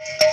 you